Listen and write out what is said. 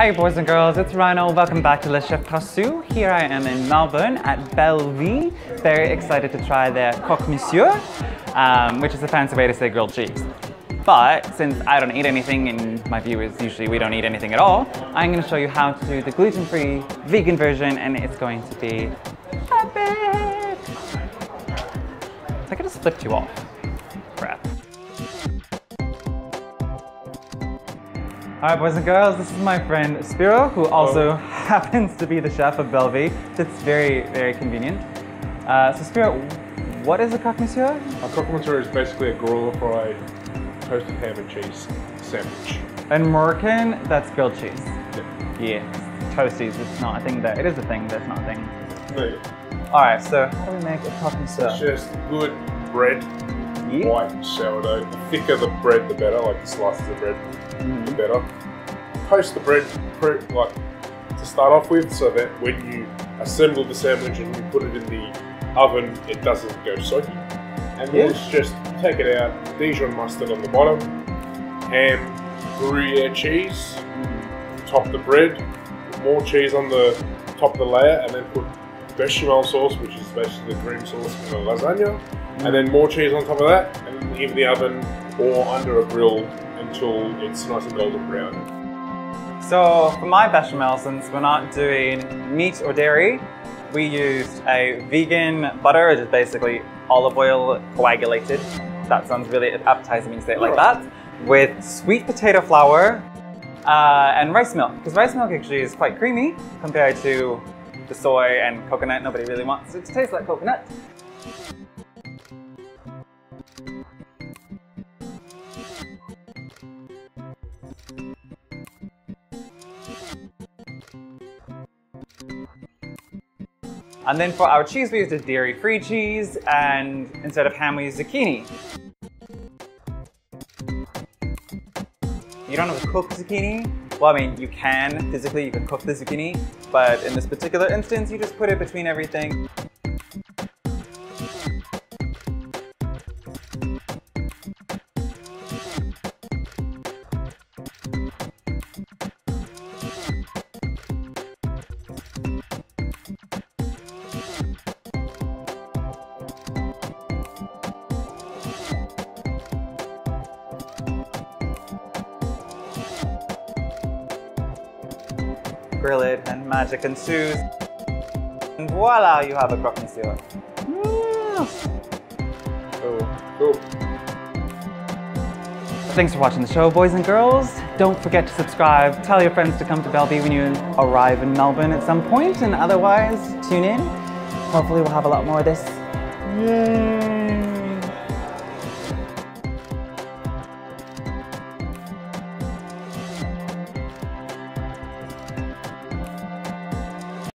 Hey boys and girls, it's Rhino. Welcome back to Le Chef Paresseux. Here I am in Melbourne at Belle Vie. Very excited to try their croque Monsieur, um, which is a fancy way to say grilled cheese. But since I don't eat anything and my viewers usually we don't eat anything at all, I'm going to show you how to do the gluten-free vegan version and it's going to be epic. I could have flipped you off. All right, boys and girls, this is my friend Spiro, who also happens to be the chef of Belle Vie. It's very, very convenient. Uh, so Spiro, what is a croque monsieur? A croque monsieur is basically a gorilla fried toasted ham and cheese sandwich. In Moroccan, that's grilled cheese. Yeah. Yeah, toasties, it's not a thing there. It is a thing, but it's not a thing. No, All right, so how do we make a croque It's just good bread, Yeah. white sourdough. The thicker the bread, the better. Like the slices of bread, the Mhm. better. Toast the bread, like to start off with, so that when you assemble the sandwich and you put it in the oven, it doesn't go soggy. And then it's just take it out, Dijon mustard on the bottom, ham, Gruyere cheese, top the bread, more cheese on the top of the layer, and then put bechamel sauce, which is basically the cream sauce in a lasagna, and then more cheese on top of that, and in the oven or under a grill until it's nice and golden brown. So for my bechamel, since we're not doing meat or dairy, we used a vegan butter, which is basically olive oil coagulated. That sounds really appetizing when you say it like that. With sweet potato flour uh, and rice milk, because rice milk actually is quite creamy compared to the soy and coconut. Nobody really wants it to taste like coconut. And then for our cheese, we used a dairy-free cheese, and instead of ham, we used zucchini. You don't have to cook zucchini. Well, I mean, you can physically, you can cook the zucchini, but in this particular instance, you just put it between everything. Grill it, and magic ensues. And voila, you have a croque monsieur. Oh, cool. Thanks for watching the show, boys and girls. Don't forget to subscribe. Tell your friends to come to Belle Vie when you arrive in Melbourne at some point, and otherwise, tune in. Hopefully, we'll have a lot more of this. Yay!